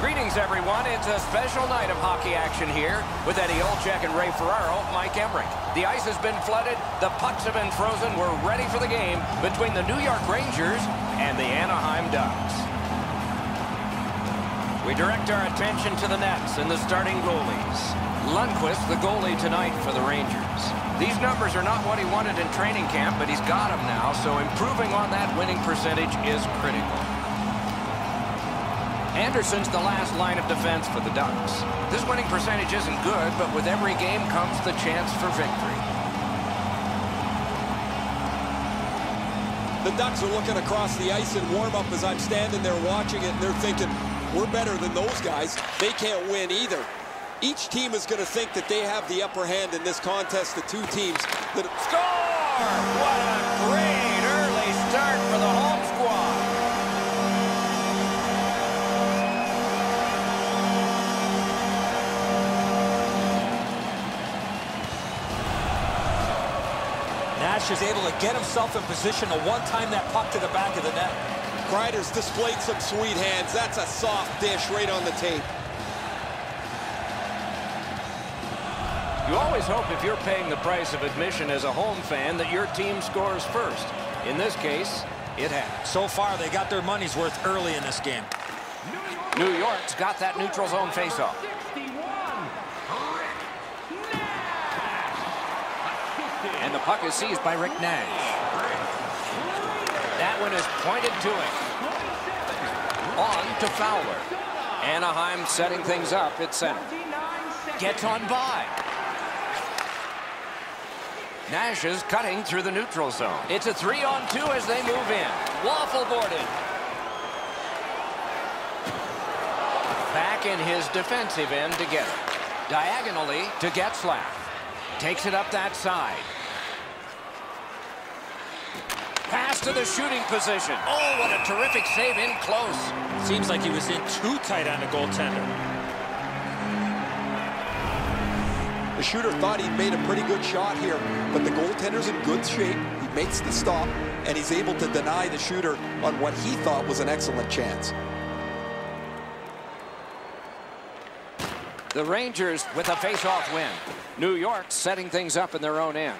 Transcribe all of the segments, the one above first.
Greetings, everyone. It's a special night of hockey action here with Eddie Olczyk and Ray Ferraro, Mike Emrick. The ice has been flooded, the pucks have been frozen. We're ready for the game between the New York Rangers and the Anaheim Ducks. We direct our attention to the Nets and the starting goalies. Lundqvist, the goalie tonight for the Rangers. These numbers are not what he wanted in training camp, but he's got them now, so improving on that winning percentage is critical. Andersen's the last line of defense for the Ducks. This winning percentage isn't good, but with every game comes the chance for victory. The Ducks are looking across the ice in warm-up as I'm standing there watching it, and they're thinking, we're better than those guys. They can't win either. Each team is going to think that they have the upper hand in this contest, the two teams. That Score! What a great early start for the home squad. Nash is able to get himself in position to one-time that puck to the back of the net. Kreider's displayed some sweet hands. That's a soft dish right on the tape. You always hope if you're paying the price of admission as a home fan that your team scores first. In this case, it has. So far, they got their money's worth early in this game. New York's got that neutral zone faceoff. And the puck is seized by Rick Nash. That one is pointed to him. On to Fowler. Anaheim setting things up at center. Gets on by. Nash is cutting through the neutral zone. It's a three-on-two as they move in. Waffle boarded. Back in his defensive end to get it. Diagonally to Getzlaf. Takes it up that side. Pass to the shooting position. Oh, what a terrific save in close. Seems like he was in too tight on the goaltender. The shooter thought he'd made a pretty good shot here, but the goaltender's in good shape. He makes the stop, and he's able to deny the shooter on what he thought was an excellent chance. The Rangers with a face-off win. New York setting things up in their own end.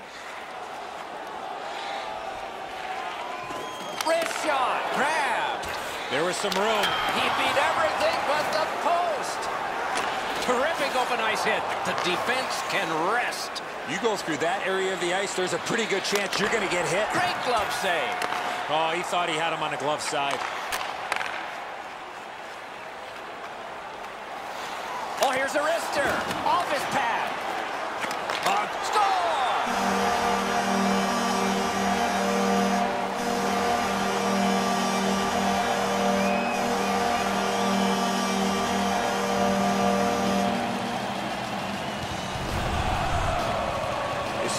Wrist shot. Grab. There was some room. He beat everything but the post. Terrific open ice hit. The defense can rest. You go through that area of the ice, there's a pretty good chance you're going to get hit. Great glove save. Oh, he thought he had him on the glove side. Oh, here's a wrister. Off his pad. Uh, score!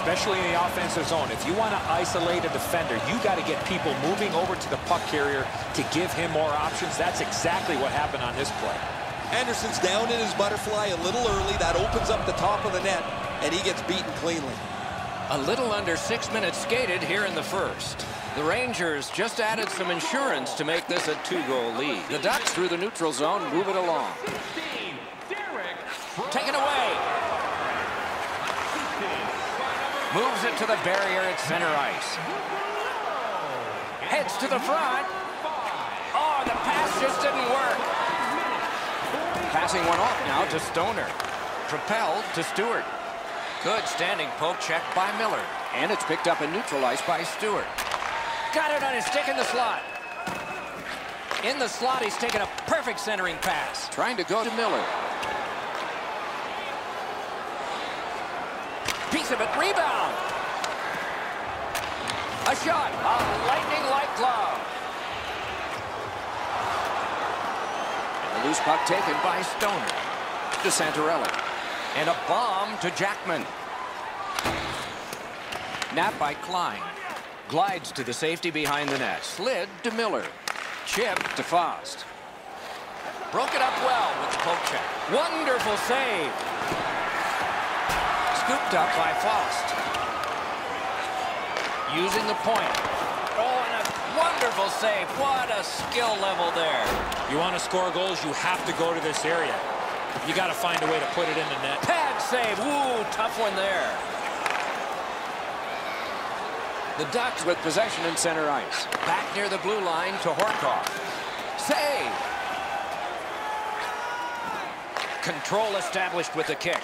Especially in the offensive zone. If you want to isolate a defender, you got to get people moving over to the puck carrier to give him more options. That's exactly what happened on this play. Andersen's down in his butterfly a little early. That opens up the top of the net, and he gets beaten cleanly. A little under six minutes skated here in the first. The Rangers just added some insurance to make this a two-goal lead. The Ducks through the neutral zone move it along. Taken away. Moves it to the barrier at center ice. Heads to the front. Oh, the pass just didn't work. Passing one off now to Stoner. Propelled to Stewart. Good standing poke check by Miller. And it's picked up and neutralized by Stewart. Got it on his stick in the slot. In the slot, he's taken a perfect centering pass. Trying to go to Miller. Piece of it, rebound. A shot, a lightning-like glove. And the loose puck taken by Stoner. To Santorelli. And a bomb to Jackman. Nap by Klein. Glides to the safety behind the net. Slid to Miller. Chip to Fast. Broke it up well with check. Wonderful save. Scooped up by Faust. Using the point. Oh, and a wonderful Wonderful save. What a skill level there. You want to score goals, you have to go to this area. You got to find a way to put it in the net. Pad save. Ooh, tough one there. The Ducks with possession in center ice. Back near the blue line to Horcoff. Save. Control established with the kick.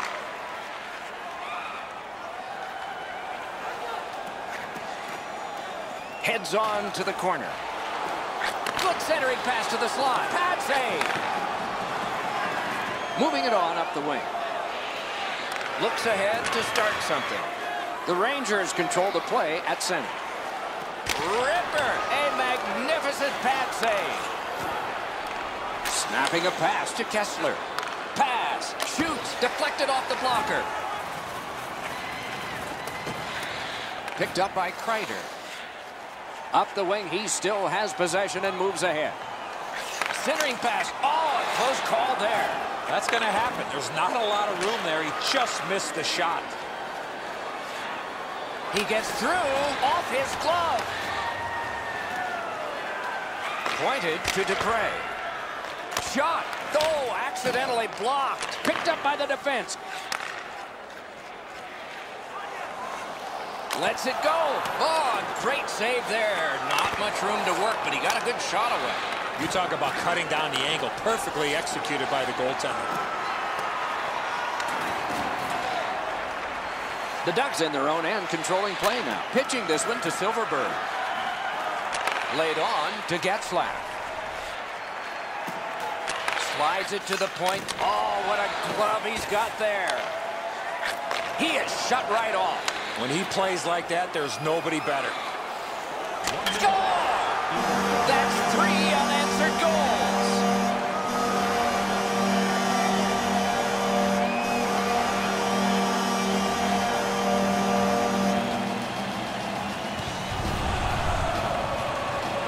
Heads on to the corner. Good centering pass to the slot. Pad save. Moving it on up the wing. Looks ahead to start something. The Rangers control the play at center. Ripper, a magnificent pad save. Snapping a pass to Kesler. Pass, shoots, deflected off the blocker. Picked up by Kreider. Up the wing, he still has possession and moves ahead. Centering pass. Oh, a close call there. That's going to happen. There's not a lot of room there. He just missed the shot. He gets through off his glove. Pointed to Dupre. Shot. Oh, accidentally blocked. Picked up by the defense. Lets it go. Oh, great save there. Not much room to work, but he got a good shot away. You talk about cutting down the angle. Perfectly executed by the goaltender. The Ducks in their own end controlling play now. Pitching this one to Silfverberg. Laid on to Getzlaf. Slides it to the point. Oh, what a glove he's got there. He is shut right off. When he plays like that, there's nobody better. Score! That's three unanswered goals.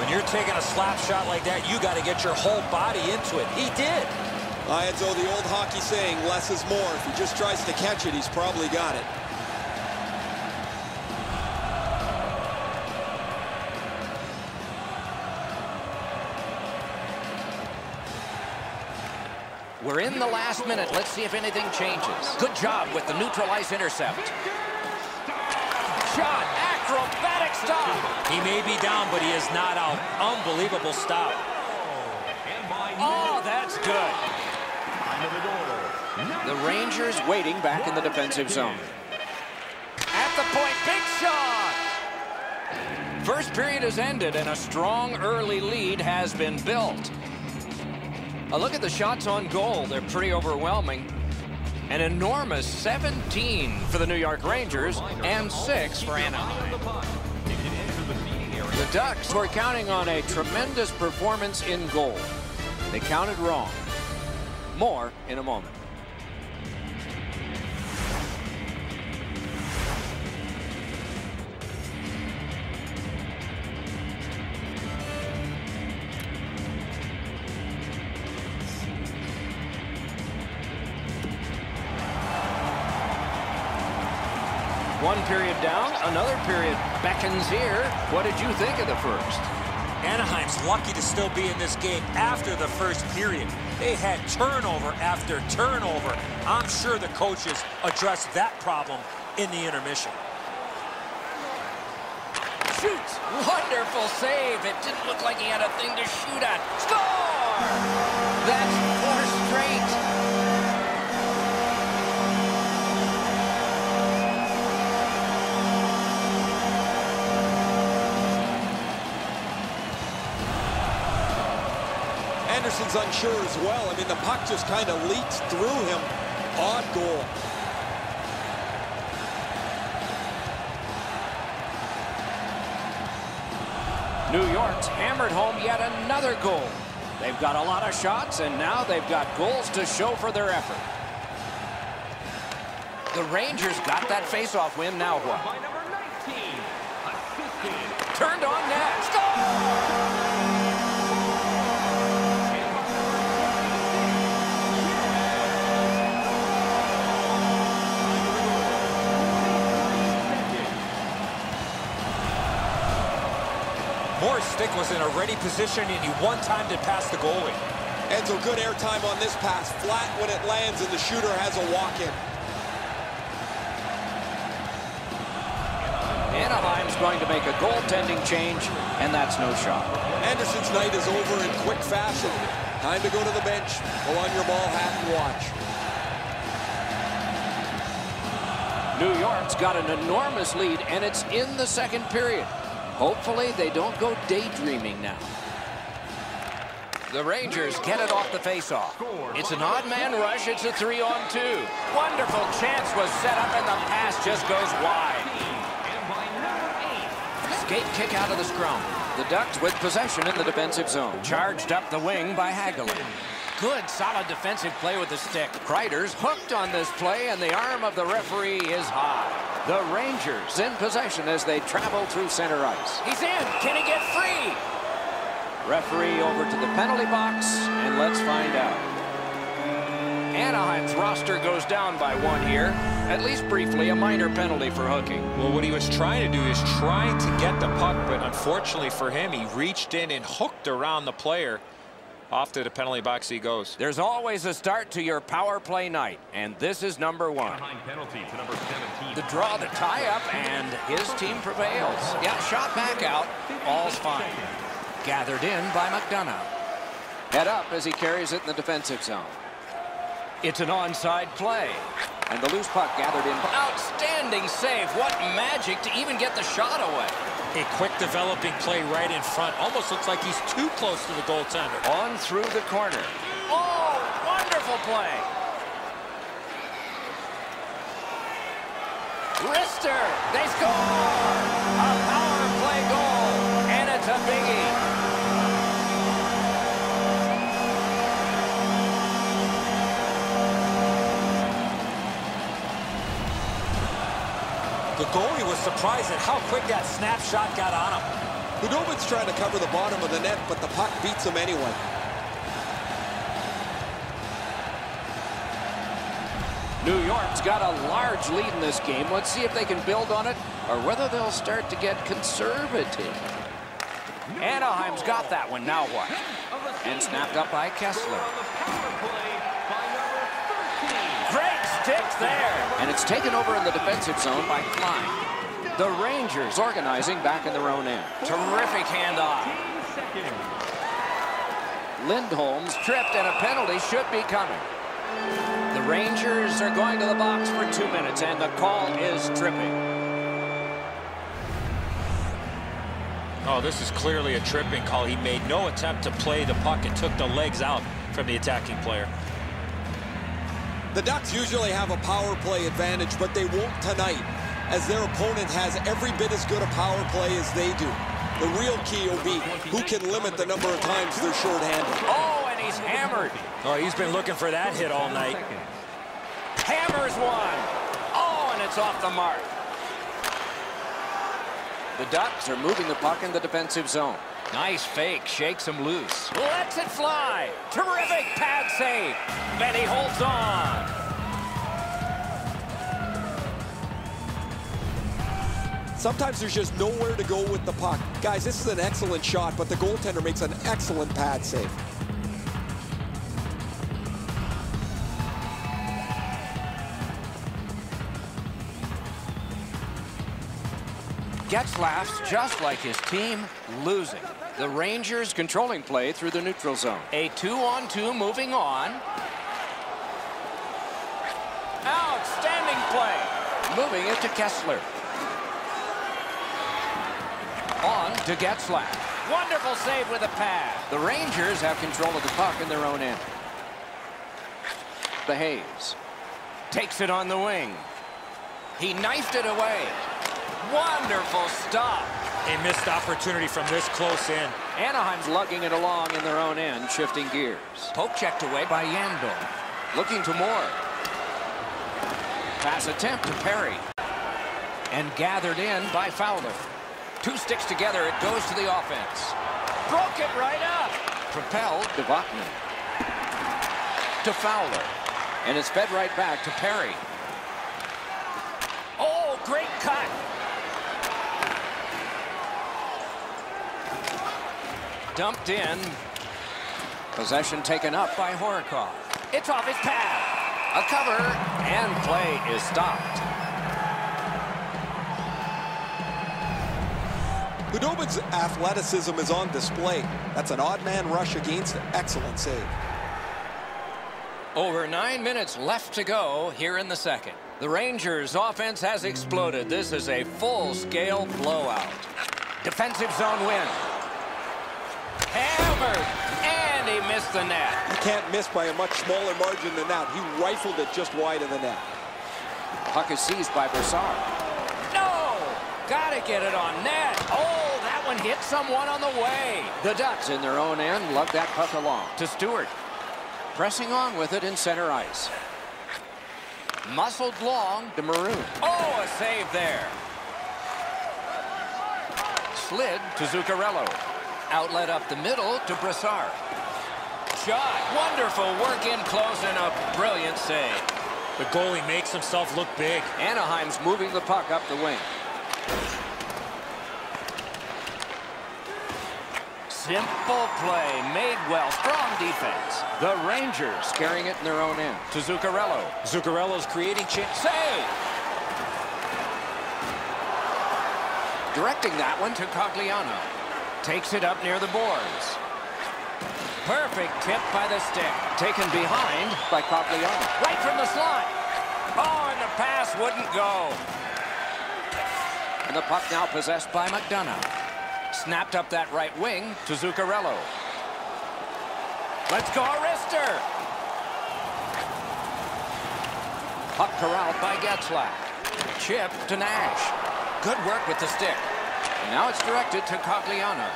When you're taking a slap shot like that, you got to get your whole body into it. He did. Ianzo, the old hockey saying, less is more. If he just tries to catch it, he's probably got it. In the last minute. Let's see if anything changes. Good job with the neutral ice intercept. Shot, acrobatic stop. He may be down, but he is not out. Unbelievable stop. Oh, that's good. The Rangers waiting back in the defensive zone. At the point, big shot. First period has ended, and a strong early lead has been built. A look at the shots on goal. They're pretty overwhelming. An enormous 17 for the New York Rangers and 6 for Anaheim. The Ducks were counting on a tremendous performance in goal. They counted wrong. More in a moment. One period down, another period beckons here. What did you think of the first? Anaheim's lucky to still be in this game after the first period. They had turnover after turnover. I'm sure the coaches addressed that problem in the intermission. Shoots! Wonderful save. It didn't look like he had a thing to shoot at. Score! That's Andersen's unsure as well. I mean, the puck just kind of leaks through him. Odd goal. New York's hammered home yet another goal. They've got a lot of shots, and now they've got goals to show for their effort. The Rangers got that faceoff win. Now what? Stick was in a ready position, and he one-timed it past the goalie. Enzo, good airtime on this pass. Flat when it lands, and the shooter has a walk-in. Anaheim's going to make a goaltending change, and that's no shot. Andersen's night is over in quick fashion. Time to go to the bench, pull on your ball hat, and watch. New York's got an enormous lead, and it's in the second period. Hopefully, they don't go daydreaming now. The Rangers get it off the faceoff. It's an odd man rush. It's a three-on-two. Wonderful chance was set up, and the pass just goes wide. Skate kick out of the scrum. The Ducks with possession in the defensive zone. Charged up the wing by Hagelin. Good, solid defensive play with the stick. Kreider's hooked on this play, and the arm of the referee is high. The Rangers in possession as they travel through center ice. He's in. Can he get free? Referee over to the penalty box, and let's find out. Anaheim's roster goes down by one here. At least briefly, a minor penalty for hooking. Well, what he was trying to do is trying to get the puck, but unfortunately for him, he reached in and hooked around the player. Off to the penalty box he goes. There's always a start to your power play night, and this is number one. penalty to number 17. The draw, the tie-up, and his team prevails. Yeah, shot back out. All's fine. Gathered in by McDonagh. Head up as he carries it in the defensive zone. It's an onside play. And the loose puck gathered in. Outstanding save. What magic to even get the shot away. A quick developing play right in front. Almost looks like he's too close to the goaltender. On through the corner. Oh, wonderful play. Rister, they score! A power play goal, and it's a biggie. Goalie was surprised at how quick that snapshot got on him. Khudobin's trying to cover the bottom of the net, but the puck beats him anyway. New York's got a large lead in this game. Let's see if they can build on it or whether they'll start to get conservative. Anaheim's got that one. Now what? And snapped up by Kesler. Great there. And it's taken over in the defensive zone by Klein. The Rangers organizing back in their own end. Terrific handoff. Lindholm's tripped and a penalty should be coming. The Rangers are going to the box for two minutes, and the call is tripping. Oh, this is clearly a tripping call. He made no attempt to play the puck and took the legs out from the attacking player. The Ducks usually have a power play advantage, but they won't tonight, as their opponent has every bit as good a power play as they do. The real key will be who can limit the number of times they're shorthanded. Oh, and he's hammered. Oh, he's been looking for that hit all night. Hammers one. Oh, and it's off the mark. The Ducks are moving the puck in the defensive zone. Nice fake, shakes him loose. Lets it fly. Terrific pad save. Benny holds on. Sometimes there's just nowhere to go with the puck. Guys, this is an excellent shot, but the goaltender makes an excellent pad save. Getzlaf's just like his team, losing. The Rangers controlling play through the neutral zone. A two-on-two moving on. Outstanding play. Moving it to Kesler. On to Getzlaf. Wonderful save with a pad. The Rangers have control of the puck in their own end. The Hayes takes it on the wing. He knifed it away. Wonderful stop. A missed opportunity from this close in. Anaheim's lugging it along in their own end, shifting gears. Poke checked away by Yandle. Looking to Moore. Pass attempt to Perry. And gathered in by Fowler. Two sticks together, it goes to the offense. Broke it right up. Propelled to Bachman. To Fowler. And it's fed right back to Perry. Oh, great cut. Dumped in. Possession taken up by Horcoff. It's off his pad. A cover, and play is stopped. Khudobin's athleticism is on display. That's an odd man rush against an excellent save. Over nine minutes left to go here in the second. The Rangers offense has exploded. This is a full-scale blowout. Defensive zone win. Hammered, and he missed the net. He can't miss by a much smaller margin than that. He rifled it just wide of the net. Puck is seized by Brassard. No! Gotta get it on net. Oh, that one hit someone on the way. The Ducks in their own end lug that puck along to Stewart. Pressing on with it in center ice. Muscled long to Maroon. Oh, a save there. Slid to Zuccarello. Outlet up the middle to Brassard. Shot. Wonderful work in close and a brilliant save. The goalie makes himself look big. Anaheim's moving the puck up the wing. Simple play, made well, strong defense. The Rangers carrying it in their own end to Zuccarello. Zuccarello's creating chance. Save! Directing that one to Cogliano. Takes it up near the boards. Perfect tip by the stick. Taken behind by Cogliano. Right from the slot. Oh, and the pass wouldn't go. And the puck now possessed by McDonagh. Snapped up that right wing to Zuccarello. Let's go, Arister. Puck corralled by Getzlaf. Chip to Nash. Good work with the stick. And now it's directed to Cogliano.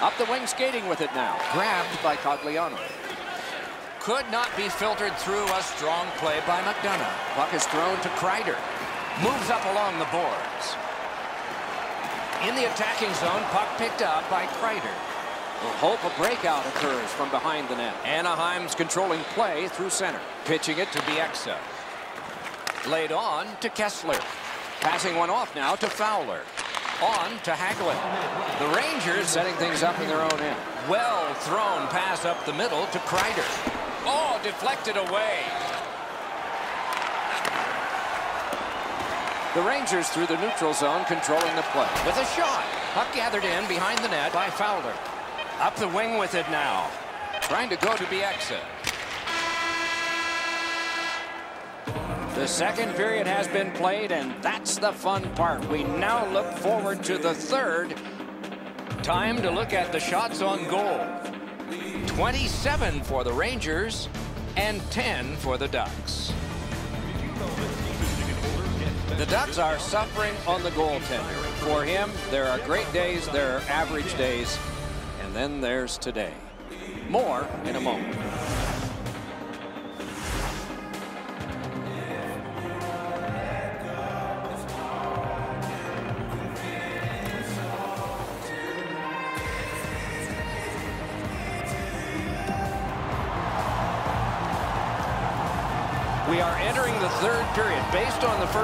Up the wing skating with it now. Grabbed by Cogliano. Could not be filtered through a strong play by McDonagh. Puck is thrown to Kreider. Moves up along the boards. In the attacking zone, puck picked up by Kreider. We'll hope a breakout occurs from behind the net. Anaheim's controlling play through center. Pitching it to Bieksa. Laid on to Kesler. Passing one off now to Fowler. On to Hagelin. The Rangers setting things up in their own end. Well thrown pass up the middle to Kreider. Oh, deflected away. The Rangers through the neutral zone controlling the play. With a shot. Puck gathered in behind the net by Fowler. Up the wing with it now. Trying to go to Bieksa. The second period has been played, and that's the fun part. We now look forward to the third. Time to look at the shots on goal. 27 for the Rangers and 10 for the Ducks. The Ducks are suffering on the goaltender. For him, there are great days, there are average days, and then there's today. More in a moment.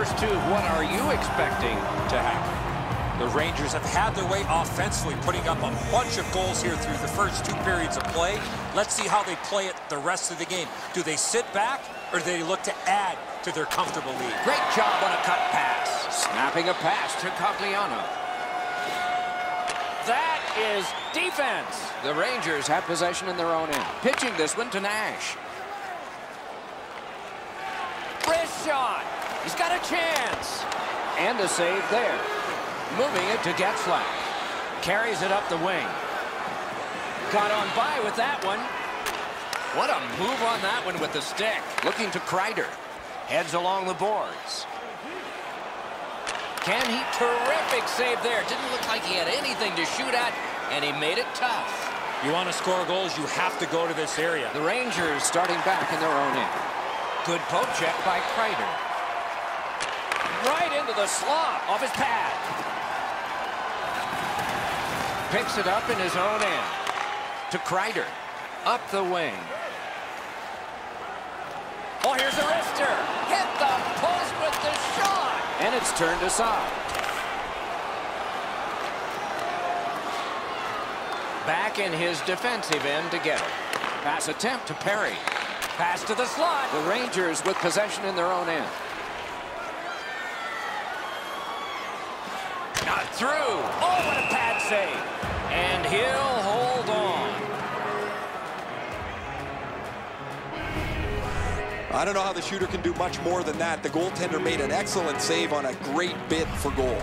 First two, what are you expecting to happen? The Rangers have had their way offensively, putting up a bunch of goals here through the first two periods of play. Let's see how they play it the rest of the game. Do they sit back, or do they look to add to their comfortable lead? Great job on a cut pass. Snapping a pass to Cogliano. That is defense. The Rangers have possession in their own end. Pitching this one to Nash. Wrist shot. He's got a chance. And a save there. Moving it to Getzlaf. Carries it up the wing. Got on by with that one. What a move on that one with the stick. Looking to Kreider. Heads along the boards. Can he? Terrific save there. Didn't look like he had anything to shoot at, and he made it tough. You want to score goals, you have to go to this area. The Rangers starting back in their own end. Good poke check by Kreider. Right into the slot off his pad. Picks it up in his own end. To Kreider. Up the wing. Oh, here's Arister. Hit the post with the shot. And it's turned aside. back in his defensive end to get it. Pass attempt to Perry. Pass to the slot. The Rangers with possession in their own end. Through. Oh, what a pad save. And he'll hold on. I don't know how the shooter can do much more than that. The goaltender made an excellent save on a great bid for goal.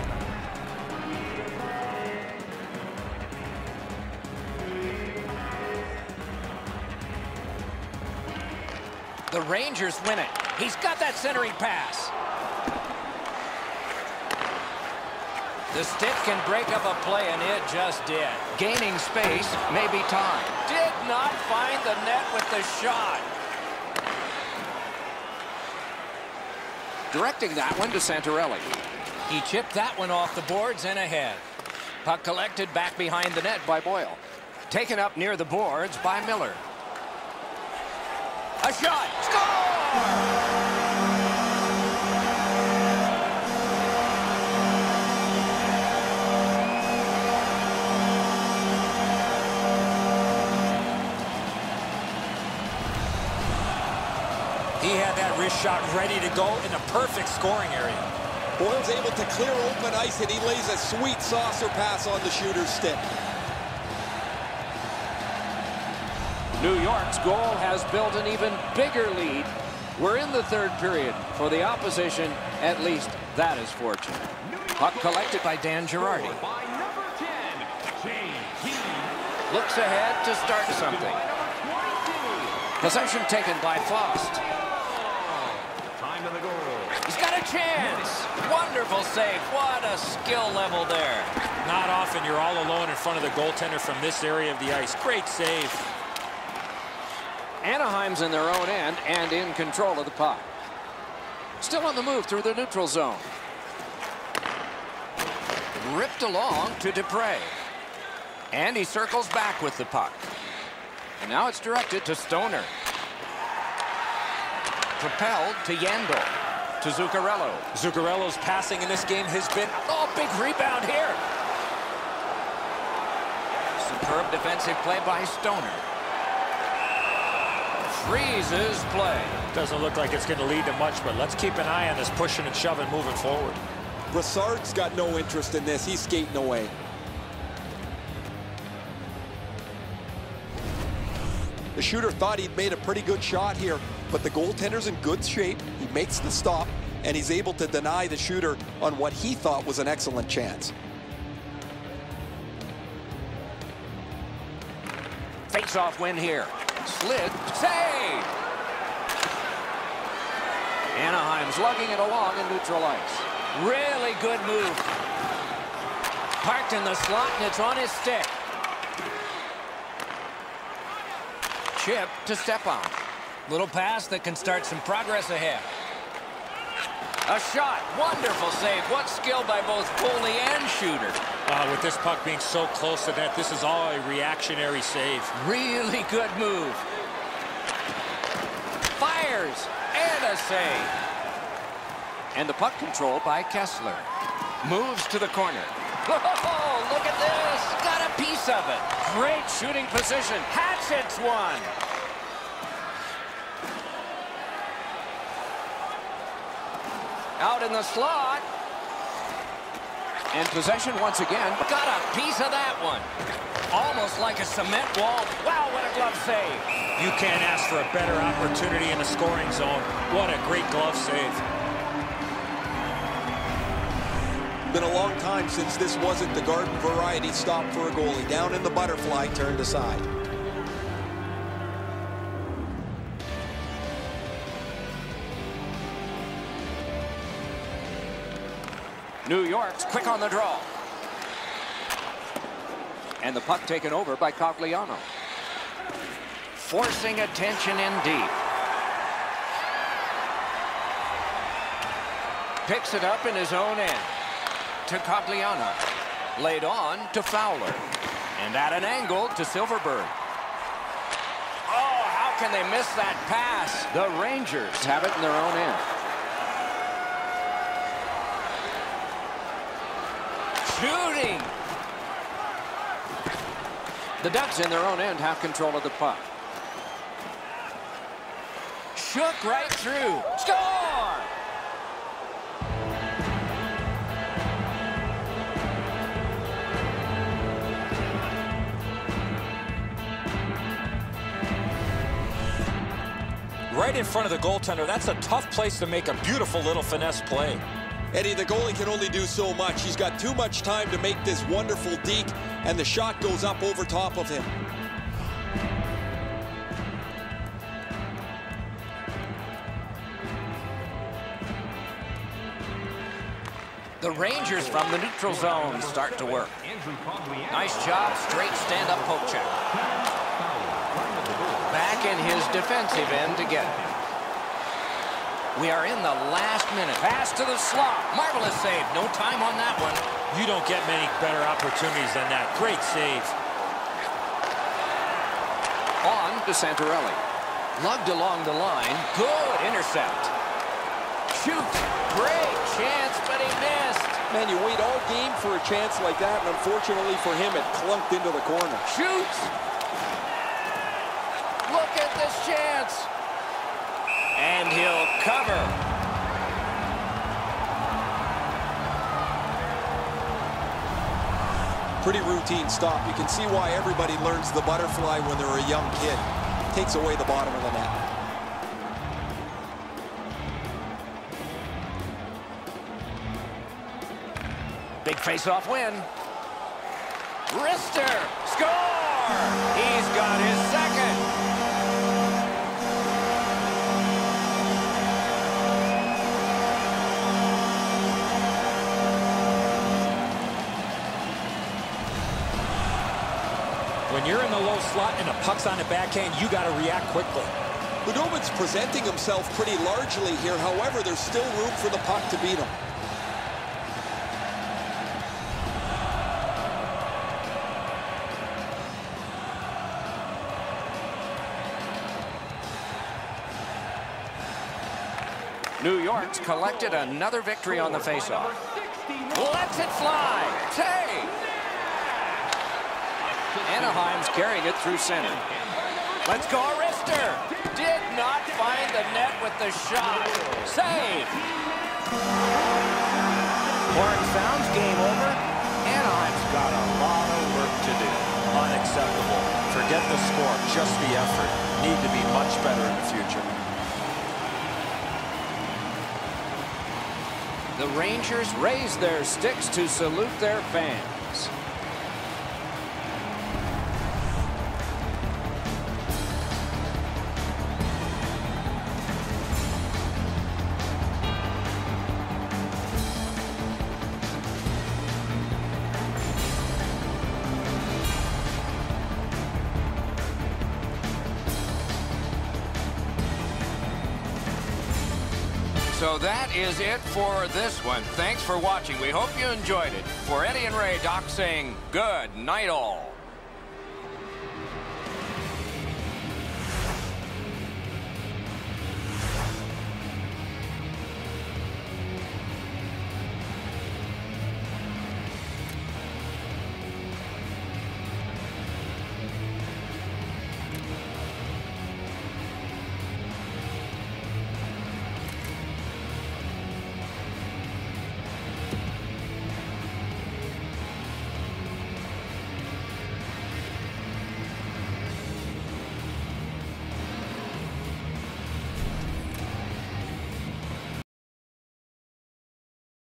The Rangers win it. He's got that centering pass. The stick can break up a play, and it just did. Gaining space, maybe time. Did not find the net with the shot. Directing that one to Santorelli. He chipped that one off the boards and ahead. Puck collected back behind the net by Boyle. Taken up near the boards by Miller. A shot. Score! Had that wrist shot ready to go in the perfect scoring area. Boyle's able to clear open ice, and he lays a sweet saucer pass on the shooter's stick. New York's goal has built an even bigger lead. We're in the third period. For the opposition, at least that is fortunate. Puck collected by Dan Girardi. By number 10, J.T. Looks ahead to start something. Possession taken by Faust. Time to the goal. He's got a chance. Wonderful save. What a skill level there. Not often you're all alone in front of the goaltender from this area of the ice. Great save. Anaheim's in their own end and in control of the puck. Still on the move through the neutral zone. Ripped along to Dupre. And he circles back with the puck. And now it's directed to Stoner. Propelled to Yandle. To Zuccarello. Zuccarello's passing in this game has been Oh, big rebound here. Superb defensive play by Stoner. Freezes play. Doesn't look like it's going to lead to much, but let's keep an eye on this pushing and shoving moving forward. Brassard's got no interest in this. He's skating away. The shooter thought he'd made a pretty good shot here, but the goaltender's in good shape. Makes the stop, and he's able to deny the shooter on what he thought was an excellent chance. Face-off win here. Slid. Save! Anaheim's lugging it along in neutral ice. Really good move. Parked in the slot, and it's on his stick. Chip to Stepan. Little pass that can start some progress ahead. A shot. Wonderful save. What skill by both goalie and shooter. Uh, with this puck being so close to that, this is all a reactionary save. Really good move. Fires. And a save. And the puck control by Kesler. Moves to the corner. Oh, look at this. Got a piece of it. Great shooting position. Hatchets one. Out in the slot. And possession once again. Got a piece of that one. Almost like a cement wall. Wow, what a glove save. You can't ask for a better opportunity in the scoring zone. What a great glove save. Been a long time since this wasn't the garden variety stop for a goalie. Down in the butterfly, turned aside. New York's quick on the draw. And the puck taken over by Cogliano. Forcing attention in deep. Picks it up in his own end. To Cogliano. Laid on to Fowler. And at an angle to Silfverberg. Oh, how can they miss that pass? The Rangers have it in their own end. The Ducks in their own end have control of the puck. Shook right through. Score! Right in front of the goaltender. That's a tough place to make a beautiful little finesse play. Eddie, the goalie can only do so much. He's got too much time to make this wonderful deke, and the shot goes up over top of him. The Rangers from the neutral zone start to work. Nice job, straight stand-up poke check. Back in his defensive end to get. We are in the last minute. Pass to the slot. Marvelous save. No time on that one. You don't get many better opportunities than that. Great save. On to Santorelli. Lugged along the line. Good intercept. Shoot. Great chance, but he missed. Man, you wait all game for a chance like that, and unfortunately for him, it clunked into the corner. Shoots. Look at this chance. And he'll cover. Pretty routine stop. You can see why everybody learns the butterfly when they're a young kid. Takes away the bottom of the net. Big face-off win. Rister. Score! He's got his second. You're in the low slot and the puck's on the backhand, you got to react quickly. Khudobin's presenting himself pretty largely here. However, there's still room for the puck to beat him. New York's collected another victory on the faceoff. Lets it fly. Tay. Anaheim's carrying it through center. Let's go, Rister. Did not find the net with the shot. Save. Horn sounds game over. Anaheim's got a lot of work to do. Unacceptable. Forget the score, just the effort. Need to be much better in the future. The Rangers raise their sticks to salute their fans. So that is it for this one. Thanks for watching. We hope you enjoyed it. For Eddie and Ray, Doc saying good night all.